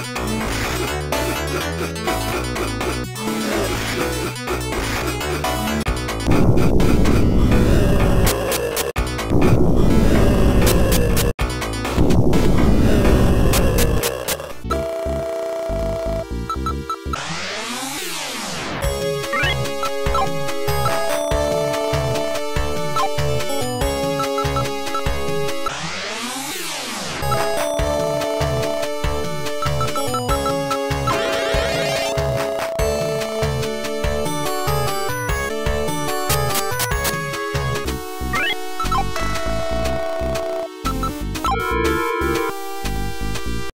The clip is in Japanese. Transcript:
Ha ha ha ha!